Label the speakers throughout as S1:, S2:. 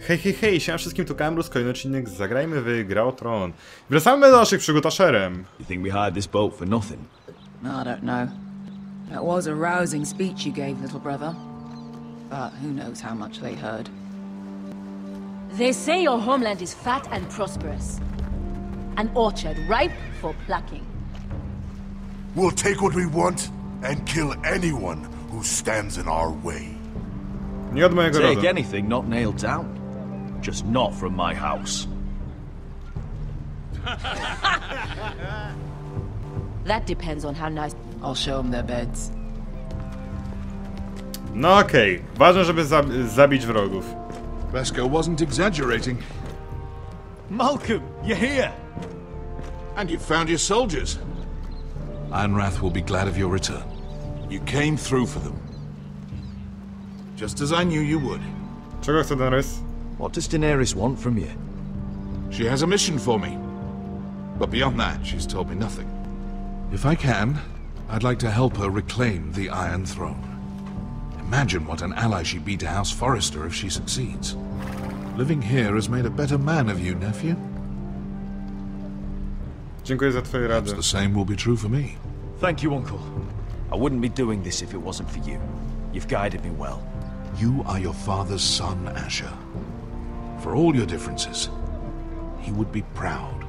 S1: Hej, hej, hej, siema wszystkim, tu Kamruz, kolejny odcinek z Zagrajmy w Gra o Tron. Wracamy do naszych przygód Asherem.
S2: You think we hired this boat for nothing?
S3: I don't know. That was a rousing speech you gave, little brother. But who knows how much they heard.
S4: They say your homeland is fat and prosperous. An orchard ripe for plucking.
S5: We'll take what we want and kill anyone who stands in our way.
S1: Nie od mojego
S2: Take anything not nailed down. Just not from my house.
S4: That depends on how nice.
S3: I'll show them their beds.
S1: No okej, ważne, żeby zab zabić wrogów.
S5: Vasco wasn't exaggerating.
S2: Malcolm, you're here!
S5: And you found your soldiers.
S6: Ironrath will be glad of your return.
S5: You came through for them. Just as I knew you would.
S1: Czego chce Daenerys?
S2: What does Daenerys want from you?
S5: She has a mission for me. But beyond that, she's told me nothing.
S6: If I can, I'd like to help her reclaim the Iron Throne. Imagine what an ally she'd be to House Forrester if she succeeds. Living here has made a better man of you, nephew.
S1: Dziękuję za twoje rady.
S6: The same will be true for me.
S2: Thank you, Uncle. I wouldn't be doing this if it wasn't for you. You've guided me well.
S6: You are your father's son, Asher. For all your differences, he would be proud.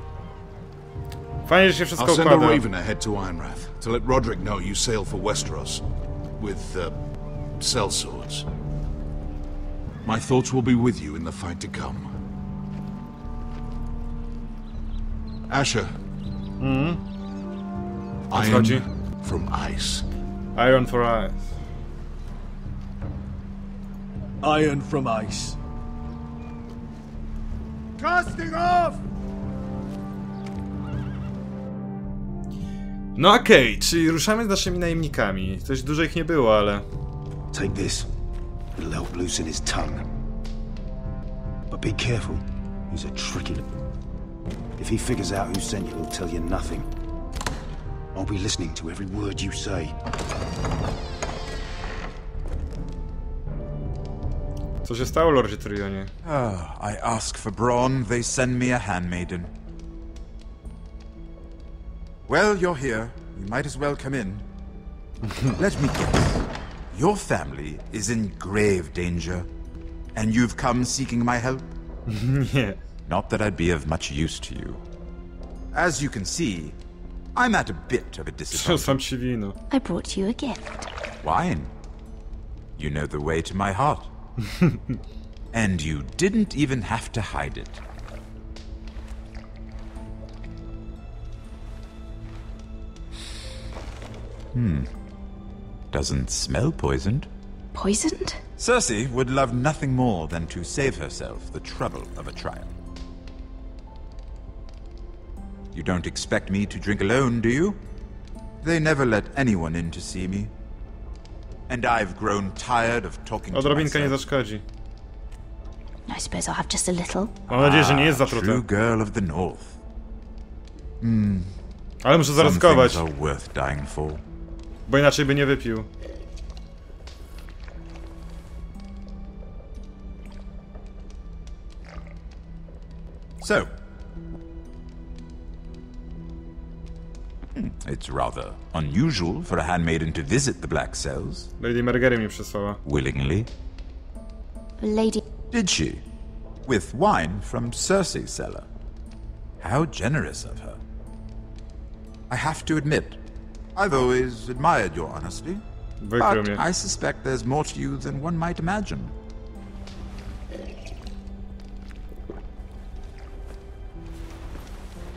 S1: Fajnie, że się wszystko
S5: I'll send a
S1: układa.
S5: raven ahead to Ironrath to let Rodrik know you sail for Westeros with uh, sellswords. My thoughts will be with you in the fight to come. Asher. Hmm.
S1: O co chodzi?
S5: from ice.
S1: Iron for Eyes.
S2: Iron from ice.
S5: Casting off!
S1: No okej, czyli ruszamy z naszymi najemnikami. Coś dużo ich nie było, ale...
S7: Take this. It'll help loosen his tongue. But be careful. He's a tricky. If he figures out who sent you, he'll tell you nothing. I'll be listening to every word you say.
S1: Co się stało, Lordzie Tyrionie?
S8: Ah, I ask for brawn, they send me a handmaiden. Well, you're here. You might as well come in. Let me guess. Your family is in grave danger, and you've come seeking my help?
S1: Nie.
S8: Not that I'd be of much use to you. As you can see, I'm at a bit of a disadvantage.
S1: Sam ci wino.
S9: I brought you a gift.
S8: Wine. You know the way to my heart. and you didn't even have to hide it. Hmm. Doesn't smell poisoned.
S9: Poisoned?
S8: Cersei would love nothing more than to save herself the trouble of a trial. You don't expect me to drink alone, do you? They never let anyone in to see me. And I've grown tired of talking to
S1: Odrobinka nie
S8: myself.
S1: zaszkodzi.
S9: I suppose I'll have just a little.
S1: Mam nadzieję, że nie jest
S8: Ah, True
S1: zatrute.
S8: girl of the north.
S1: Ale muszę
S8: Some
S1: zaryzykować,
S8: things are worth dying for.
S1: bo inaczej by nie wypił.
S8: So. It's rather unusual for a handmaiden to visit the Black Cells
S1: Lady Margaery mnie przysłała.
S8: willingly.
S9: Lady.
S8: Did she? With wine from Cersei's cellar. How generous of her. I have to admit, I've always admired your honesty. But. I suspect there's more to you than one might imagine.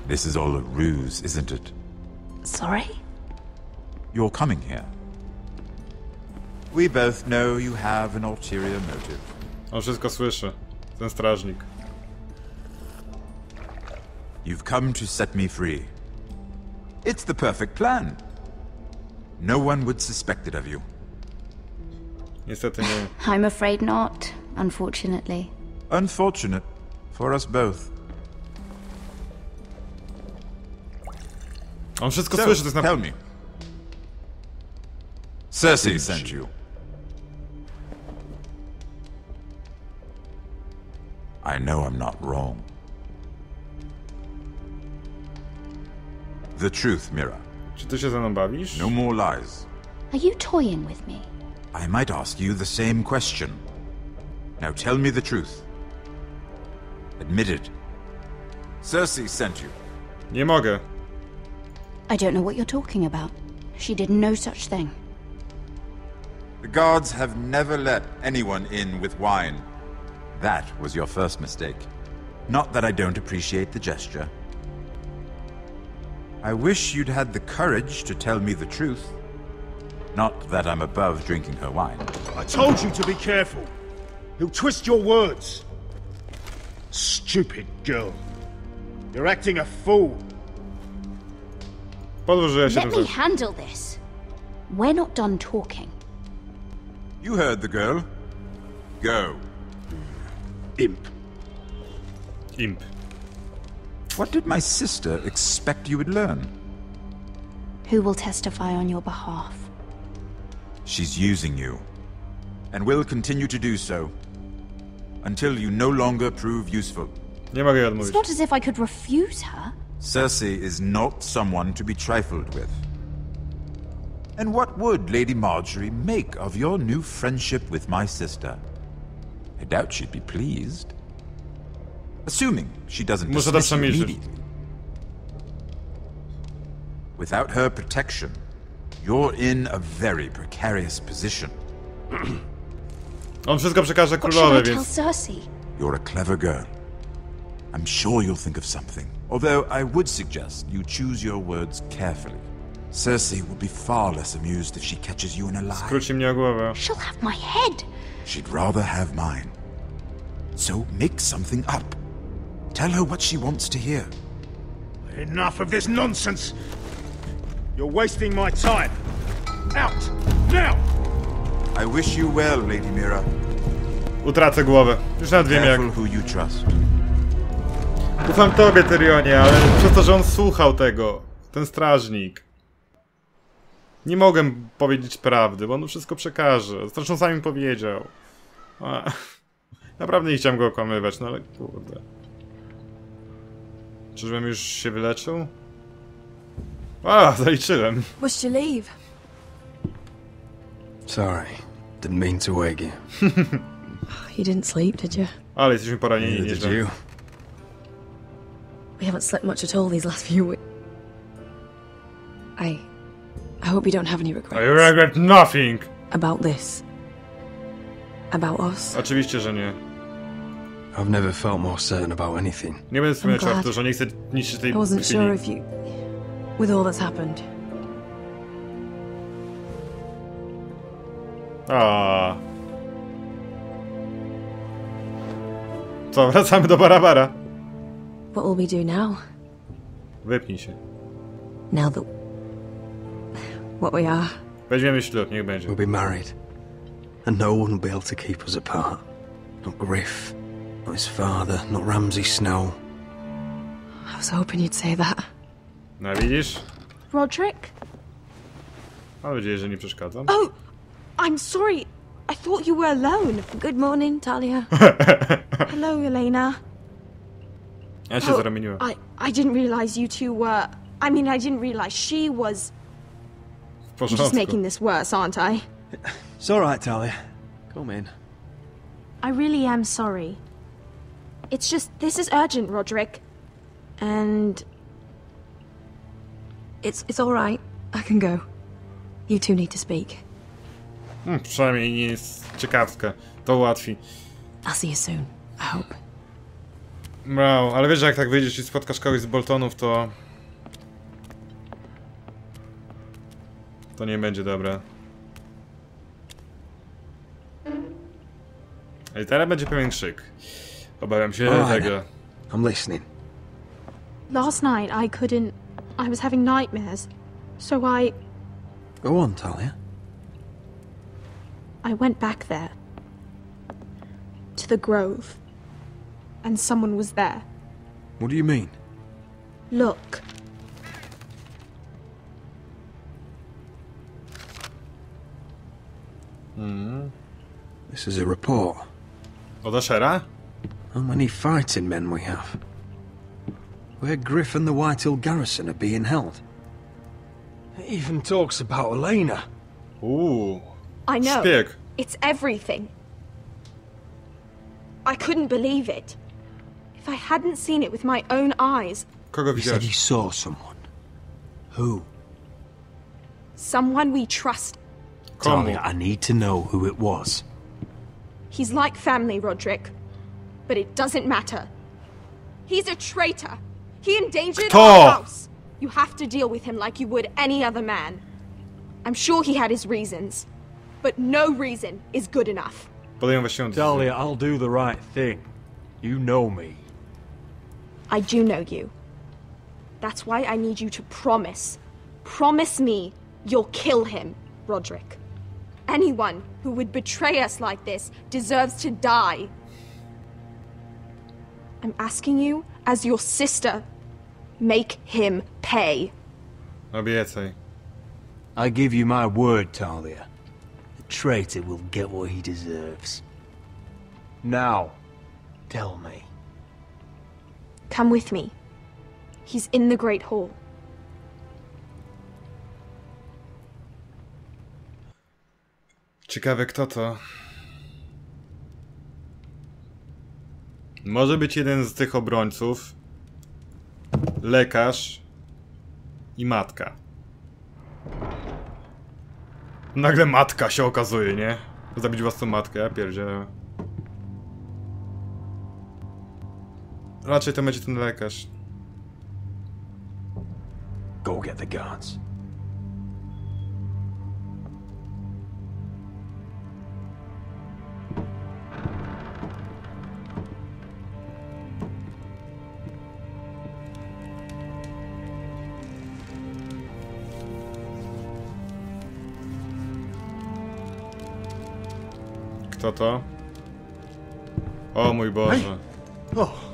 S8: This is all a ruse, isn't it?
S9: Sorry?
S8: You're coming here. We both know you have an ulterior motive.
S1: On wszystko słyszy. Ten strażnik.
S8: You've come to set me free. It's the perfect plan. No one would suspect it of you.
S1: Niestety nie.
S9: I'm afraid not, unfortunately.
S8: Unfortunate for us both.
S1: On wszystko
S8: So,
S1: słyszy, to jest na...
S8: tell me. Cersei sent you. I know I'm not wrong. The truth, Mira.
S1: Czy ty się ze mną bawisz?
S8: No more lies.
S9: Are you toying with me?
S8: I might ask you the same question. Now tell me the truth. Admit it. Cersei sent you.
S1: Nie mogę.
S9: I don't know what you're talking about. She did no such thing.
S8: The guards have never let anyone in with wine. That was your first mistake. Not that I don't appreciate the gesture. I wish you'd had the courage to tell me the truth. Not that I'm above drinking her wine.
S7: I told you to be careful. He'll twist your words. Stupid girl. You're acting a fool.
S1: Podłożyła się
S9: Let me handle this. We're not done talking.
S8: You heard the girl. Go.
S7: Imp.
S1: Imp.
S8: What did my sister expect you would learn?
S9: Who will testify on your behalf?
S8: She's using you. And will continue to do so. Until you no longer prove useful.
S1: Nie mogę jej
S9: It's not as if I could refuse her.
S8: Cersei is not someone to be trifled with. And what would Lady Margaery make of your new friendship with my sister? I doubt she'd be pleased. Assuming she doesn't
S1: Muszę
S8: dismiss you immediately. Without her protection, you're in a very precarious position.
S1: On wszystko przekaże
S9: What should
S1: królowej,
S9: I tell
S1: więc...
S9: Cersei?
S8: You're a clever girl. I'm sure you'll think of something. Although I would suggest you choose your words carefully. Cersei will be far less amused if she catches you in a lie.
S1: Skróci mnie głowę.
S9: She'll have my head.
S8: She'd rather have mine. So make something up. Tell her what she wants to hear.
S7: Enough of this nonsense. You're wasting my time. Out! Now!
S8: I wish you well, Lady Mira.
S1: Utracę głowę. Już nawet wiem jak.
S8: Who you trust.
S1: Ufam tobie, Tyrionie, ale przez to, że on słuchał tego. Ten strażnik. Nie mogę powiedzieć prawdy, bo on wszystko przekaże. Zresztą sam mi powiedział. A, naprawdę nie chciałem go okłamywać, no ale kurde. Czyżbym już się wyleczył? A, zaliczyłem.
S10: You leave?
S11: Sorry. Didn't mean to wake you.
S10: You didn't sleep, did you?
S1: Ale jesteśmy poranieni
S11: Neither did you.
S10: We haven't slept much at all these last few weeks. I. I hope you don't have any regrets
S1: I regret nothing!
S10: about this. About us.
S1: Oczywiście, że nie.
S11: I've never felt more certain about anything.
S1: Nie będę oh, wspominać
S10: glad.
S1: o tym, że nie chcę niszczyć tej
S10: I wasn't
S1: chwili.
S10: sure if you. With all that's happened.
S1: A. Co, wracamy do Barabara.
S10: What will we do now?
S1: Wypnij się.
S10: Now that. What we are.
S1: Weźmiemy ślub, niech będzie.
S11: We'll be married. And no one will be able to keep us apart. Not Gryff, not his father, not Ramsay Snow.
S10: I was hoping you'd say that.
S1: No widzisz?
S12: Rodrik?
S1: Mam nadzieję, że nie przeszkadzam.
S12: Oh, I'm sorry. I thought you were alone.
S10: Good morning, Talia.
S12: Hello, Elaena.
S1: Ja się
S12: Oh,
S1: zaramieniłem.
S12: I, I didn't realize you two were. I mean, I didn't realize she was.
S1: W
S12: I'm just making this worse, aren't I?
S11: It's all right, Talia. Come in.
S12: I really am sorry. It's just, this is urgent, Rodrik. And
S10: It's it's all right. I can go. You two need to speak.
S1: Hmm, przynajmniej nie jest ciekawska. To ułatwi.
S10: I'll see you soon. I hope.
S1: No, ale wiesz, że jak tak wyjdziesz i spotkasz kogoś z Boltonów, to... To nie będzie dobre. I teraz będzie pewien krzyk. Obawiam się
S11: Alright.
S1: tego.
S11: I'm listening.
S12: last night I couldn't. I was having nightmares. So I.
S11: Go on, Talia.
S12: I went back there. To the grove. And someone was there.
S11: What do you mean?
S12: Look. Hmm.
S11: This is a report.
S1: Od Ashera?
S11: How many fighting men we have. Where Gryff and the Whitehill garrison are being held.
S13: It even talks about Elaena.
S1: Uuu.
S12: I know.
S1: Szpieg.
S12: It's everything. I couldn't believe it. If I hadn't seen it with my own eyes,
S1: Kogo
S11: You said
S1: widziałeś?
S11: you saw someone. Who?
S12: someone we trust.
S1: Komu?
S11: Talia, I need to know who it was.
S12: He's like family, Rodrik. But it doesn't matter. He's a traitor. He endangered
S1: Kto?
S12: our house. You have to deal with him like you would any other man. I'm sure he had his reasons. But no reason is good enough.
S1: Podejmę właśnie decyzję.
S13: Talia, I'll do the right thing. You know me.
S12: I do know you. That's why I need you to promise. Promise me you'll kill him, Rodrik. Anyone who would betray us like this deserves to die. I'm asking you, as your sister, make him pay.
S1: Obiecaj.
S11: I give you my word, Talia. The traitor will get what he deserves.
S13: Now, tell me.
S12: Come with me. He's in the Great Hall.
S1: Ciekawe kto to. Może być jeden z tych obrońców. Lekarz. I matka. Nagle matka się okazuje, nie? Zabić własną matkę, ja pierdzielę. Raczej to będzie ten lekarz.
S11: Go get the guards.
S1: Kto to? O mój Boże.
S14: Oh,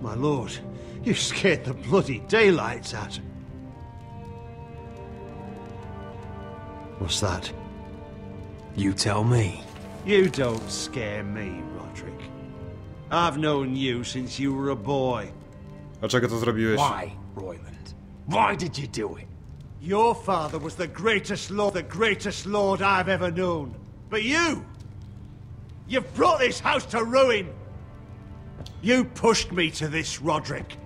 S14: my lord, you scared the bloody daylights out. of- What's that?
S11: You tell me.
S14: You don't scare me, Rodrik. I've known you since you were a boy.
S1: Dlaczego to zrobiłeś?
S11: Why, Royland? Why did you do it?
S14: Your father was the greatest lord, the greatest lord I've ever known. But you, you've brought this house to ruin. You pushed me to this, Rodrik.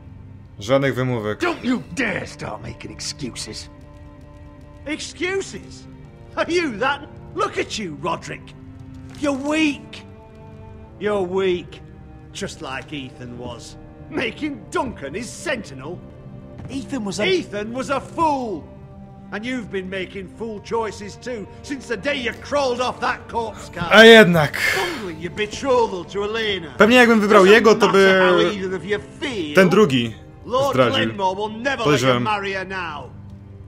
S1: Żadnych wymówek.
S14: Don't you dare start making excuses. Excuses? Are you that? Look at you, Rodrik. You're weak. You're weak. Just like Ethan was. Making Duncan his sentinel.
S11: Ethan was a...
S14: Ethan was a fool. And you've been making fool choices too since the day you crawled off that corpse car.
S1: A jednak.
S14: Bungling your betrothal to Elaena.
S1: Pewnie jakbym wybrał
S14: Doesn't
S1: jego, to by
S14: matter how of you feel.
S1: ten drugi
S14: Lord
S1: zdradził.
S14: Glenmore will never let you
S1: Podejrzewam.
S14: marry her now.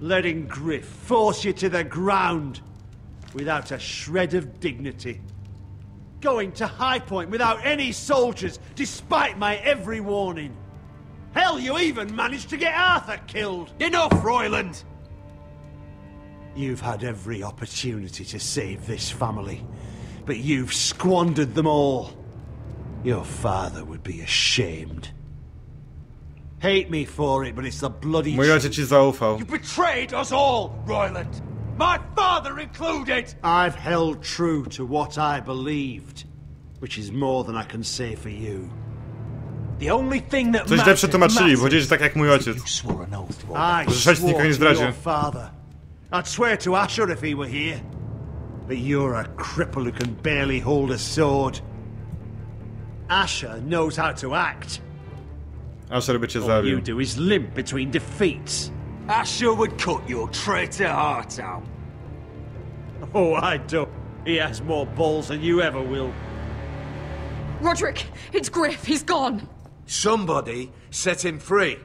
S14: Letting Gryff force you to the ground without a shred of dignity. Going to High Point without any soldiers, despite my every warning. Hell, you even managed to get Arthur killed.
S11: Enough, Royland!
S14: You've had every opportunity to save this family, but you've squandered them all. Your father would be ashamed. Hate me for it, but it's the bloody
S1: Mój ojciec ci zaufał.
S11: You betrayed us all, Royland! My father included!
S14: I've held true to what I believed, which is more than I can say for you.
S11: The only thing that
S1: Coś źle przetłumaczyli, bo powiedzieli, że tak jak mój ojciec.
S14: I
S1: Że sześć
S14: swore
S1: nikogo nie
S14: to your
S1: zdradził.
S14: Father. I'd swear to Asher if he were here. But you're a cripple who can barely hold a sword. Asher knows how to act.
S1: Asher by cię
S14: All you do is limp between defeats.
S11: Asher would cut your traitor heart out.
S14: Oh, I don't. He has more balls than you ever will.
S3: Rodrik, it's Gryff. He's gone.
S11: Somebody set him free.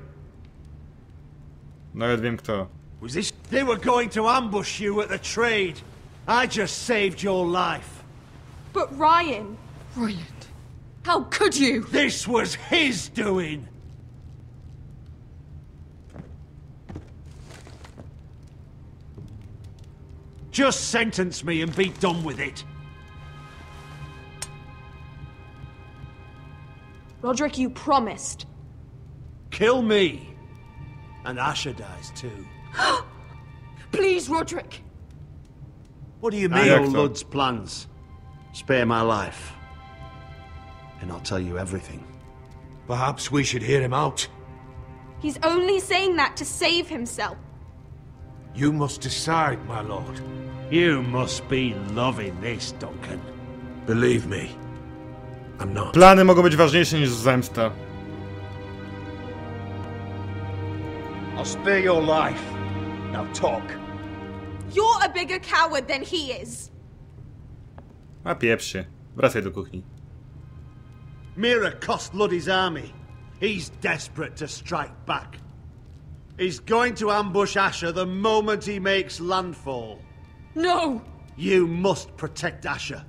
S1: Nawet wiem kto.
S11: Was this...
S14: They were going to ambush you at the trade. I just saved your life.
S12: But Ryan,
S3: Ryan... how could you?
S14: This was his doing. Just sentence me and be done with it.
S12: Rodrik, you promised.
S14: Kill me. And Asher dies too.
S12: Please, Rodrik.
S14: What do you
S1: I
S14: mean,
S1: jak
S14: old
S1: to?
S14: Ludd's plans? Spare my life. And I'll tell you everything.
S13: Perhaps we should hear him out.
S12: He's only saying that to save himself.
S13: You must decide, my lord.
S14: You must be loving this, Duncan.
S13: Believe me, I'm not.
S1: Plany mogą być ważniejsze niż zemsta.
S14: I'll spare your life. Now talk.
S12: You're a bigger coward than he is.
S1: A pieprz się. Wracaj do kuchni.
S14: Mira cost Luddy's army. He's desperate to strike back. He's going to ambush Asher the moment he makes landfall.
S12: No!
S14: You must protect Asher.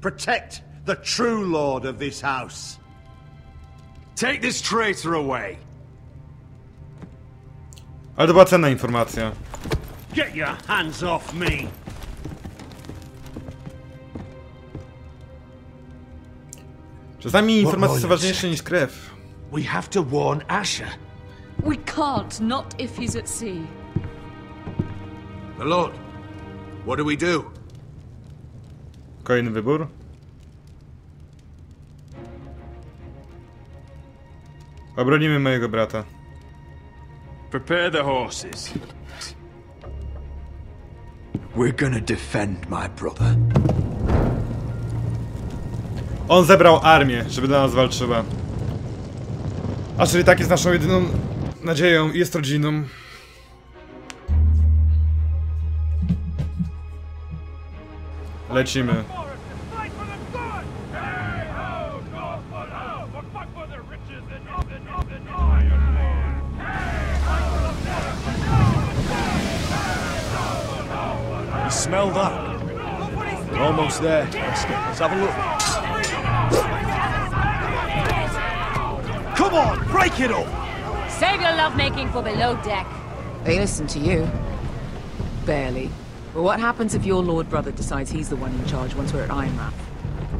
S14: Protect the true lord of this house.
S13: Take this traitor away.
S1: Ale to była cenna informacja.
S14: Get your hands off me!
S1: Czasami informacje są ważniejsze niż krew.
S13: We have to warn Asher.
S4: We can't, not if he's at sea.
S5: My lord, what do we do?
S1: Kolejny wybór. Obronimy mojego brata.
S2: Prepare the horses.
S11: We're gonna defend my brother.
S1: On zebrał armię, żeby dla nas walczyła. Asher i tak jest naszą jedyną nadzieją i jest rodziną. Lecimy.
S2: Smell that? We're almost there. Let's, get, let's have a look.
S14: Come on, break it up!
S4: Save your lovemaking for below deck.
S3: They listen to you. Barely. But what happens if your lord brother decides he's the one in charge once we're at Ironrath?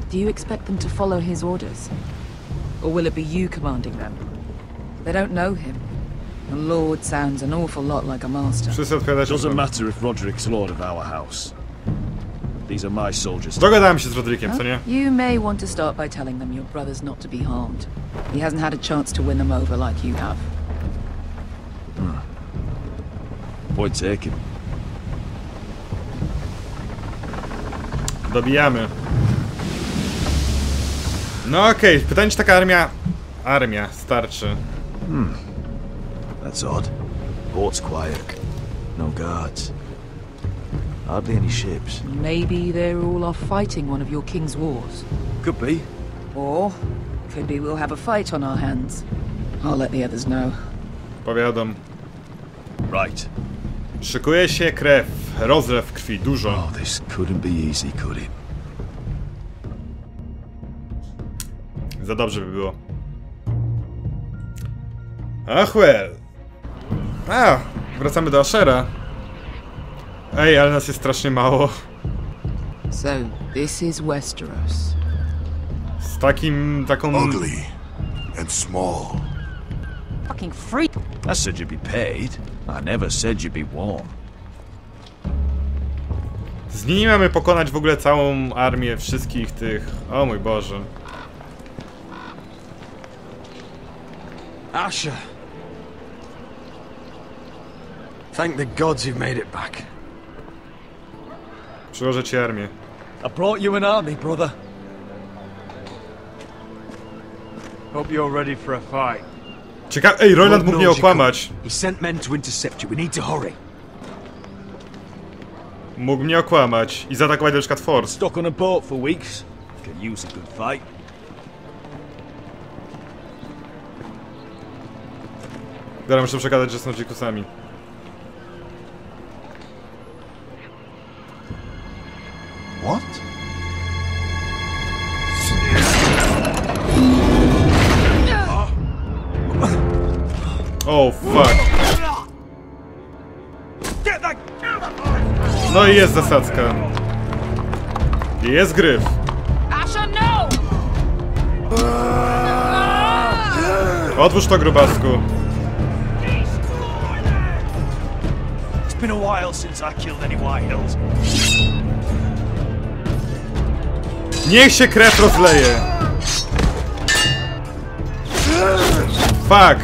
S3: Do you expect them to follow his orders? Or will it be you commanding them? They don't know him. A lord sounds an awful lot like a master.
S1: Wszyscy odpowiadacie.
S2: Doesn't matter if Rodrik's lord of our house. These are my soldiers.
S1: Dogadałem się z Rodrikiem, co nie?
S3: You may want to start by telling them your brother's not to be harmed. He hasn't had a chance to win them over like you have. Hmm.
S2: Point taken.
S1: Dobijamy. No okej, pytanie czy taka armia... Armia starczy. Hmm.
S2: That's odd. Port's quiet. No guards. Hardly any ships.
S3: Maybe they're all off fighting one of your king's wars.
S2: Could be.
S3: Or could be we'll have a fight on our hands. I'll let the others know.
S1: Powiadam.
S2: Right.
S1: Szykuje się krew. Rozlew krwi, dużo.
S2: Oh, this couldn't be easy, could it?
S1: Za dobrze by było. Ach well. A, wracamy do Ashera. Ej, ale nas jest strasznie mało.
S3: So, this is Westeros.
S1: Z takim, taką...
S5: Ugly and small.
S4: Fucking freak.
S2: I said you'd be paid. I never said you'd be warm.
S1: Z nimi mamy pokonać w ogóle całą armię wszystkich tych... O mój Boże.
S11: Asher. Thank the gods you've made it back.
S1: Przyłożę ci armię.
S2: I brought you an army, brother.
S13: Hope you're ready for a fight.
S1: Ciekawe... Ej, Roland mógł mnie okłamać.
S11: He sent men to intercept you. We need to hurry.
S1: Mógł mnie okłamać i zaatakować na przykład Force.
S2: Stuck on a boat for weeks. Could use a good fight.
S1: Dobra, muszę przekazać, że są dzikusami. Jest zasadzka. Jest gryf. Otwórz to, grubasku.
S15: It's been a while since I killed any White Hills.
S1: Niech się krew rozleje! Fuck!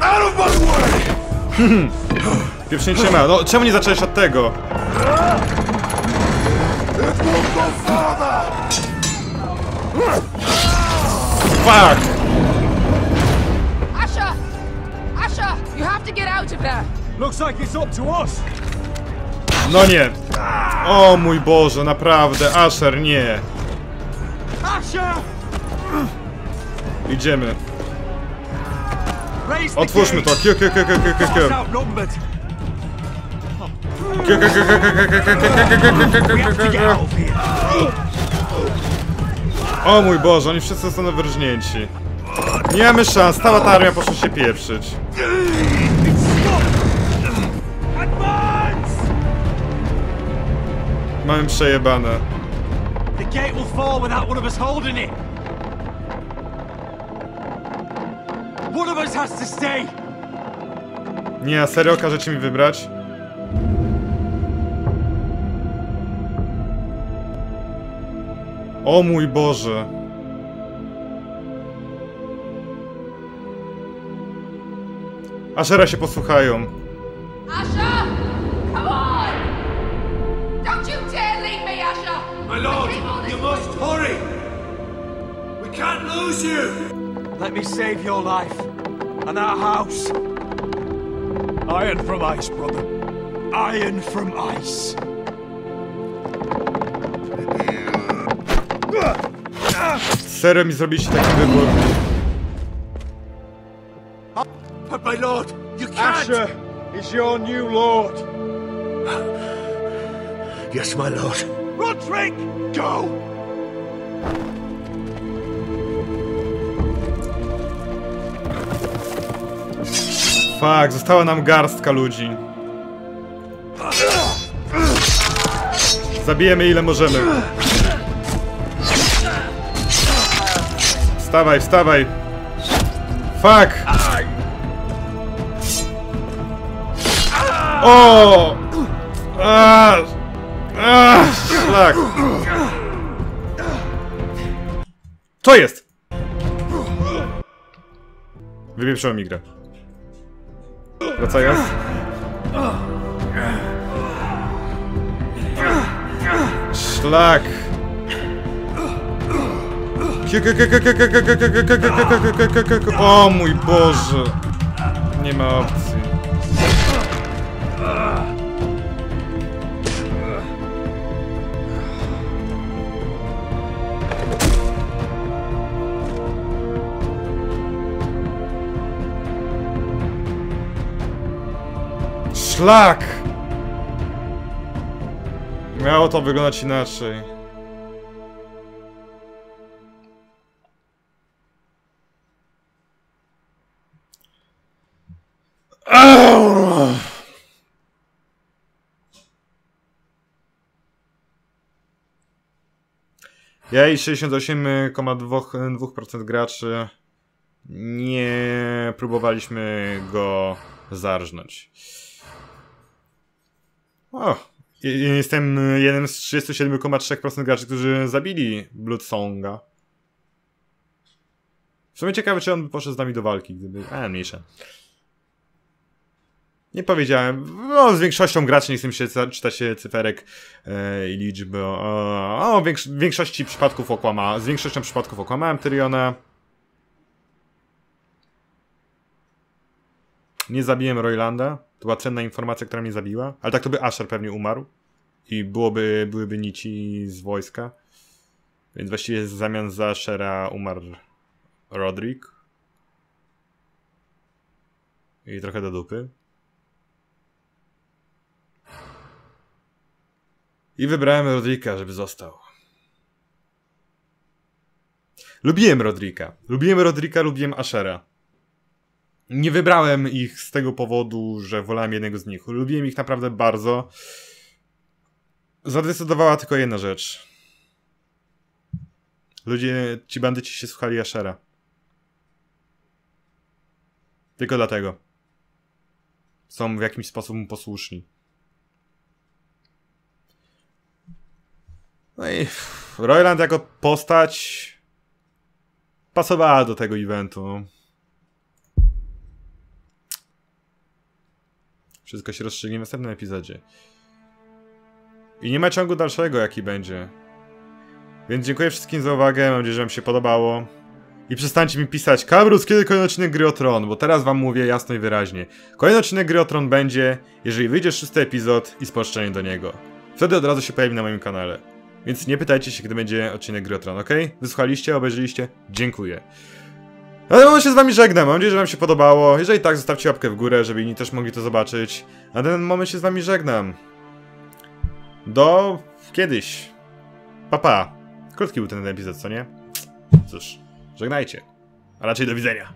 S15: Out of my way!
S1: Pieprznięcie ma. No, czemu nie zacząłeś od tego? Fuck!
S3: Asha! Asha! You have to get out of there!
S15: Looks like it's up to us.
S1: No nie. O mój Boże, naprawdę. Asher, nie.
S15: Asher!
S1: Idziemy. Otwórzmy to.
S15: gate.
S1: Kiu, kiu, kiu, kiu, kiu, O mój Boże, oni wszyscy zostaną wyrżnięci. Nie mamy szans, cała ta armia poszła się pieprzyć. Mamy przejebane.
S15: The gate will fall without one of us holding it. One of us has to stay.
S1: Nie, serio każecie mi wybrać? O mój Boże. Ashera się posłuchają.
S3: Asher! Come on! Don't you dare leave me, Asher!
S15: My lord, you must hurry. We can't lose you. Let me save your life and our house. Iron from ice, brother. Iron from ice.
S1: Serio mi zrobiliście taki wybór.
S15: But my lord, you can't.
S13: Asher is your new lord.
S15: Yes, my lord. Roderick, go!
S1: Fuck, została nam garstka ludzi. Zabijemy ile możemy. Wstawaj, wstawaj. Fuck! O! A! A! Szlak! Co jest? Wypieprzyło mi grę. Wracając. Szlak! O mój Boże! Nie ma opcji. Szlak! Miało to wyglądać inaczej. Ja i 68,2% graczy nie próbowaliśmy go zarżnąć. O, jestem jednym z 37,3% graczy, którzy zabili Bloodsonga. W sumie ciekawe, czy on by poszedł z nami do walki, gdyby... A, mniejsze. Nie powiedziałem. No, z większością graczy nie chcę się czytać się cyferek e, i liczby. O, o większ, w większości przypadków okłama, z większością przypadków okłamałem Tyriona. Nie zabiłem Roylanda. To była cenna informacja, która mnie zabiła. Ale tak to by Asher pewnie umarł. I byłoby, byłyby nici z wojska. Więc właściwie w zamian za Ashera umarł Rodrik. I trochę do dupy. I wybrałem Rodrika, żeby został. Lubiłem Rodrika. Lubiłem Rodrika, lubiłem Ashera. Nie wybrałem ich z tego powodu, że wolałem jednego z nich. Lubiłem ich naprawdę bardzo. Zadecydowała tylko jedna rzecz. Ludzie, ci bandyci się słuchali Ashera. Tylko dlatego. Są w jakimś sposób mu posłuszni. No i Royland jako postać pasowała do tego eventu. no. Wszystko się rozstrzygnie w następnym epizodzie. I nie ma ciągu dalszego, jaki będzie. Więc dziękuję wszystkim za uwagę, mam nadzieję, że wam się podobało. I przestańcie mi pisać, Kabrus, kiedy kolejny odcinek Gry o Tron, bo teraz wam mówię jasno i wyraźnie. Kolejny odcinek Gry o Tron będzie, jeżeli wyjdzie szósty epizod i spolszczenie do niego. Wtedy od razu się pojawi na moim kanale. Więc nie pytajcie się, kiedy będzie odcinek Gry o Tron, ok? Wysłuchaliście, obejrzeliście? Dziękuję. Ale mam się z wami żegnam, mam nadzieję, że wam się podobało. Jeżeli tak, zostawcie łapkę w górę, żeby inni też mogli to zobaczyć. A ten moment się z wami żegnam. Do kiedyś. Papa. Pa. Krótki był ten epizod, co nie? Cóż, żegnajcie. A raczej do widzenia.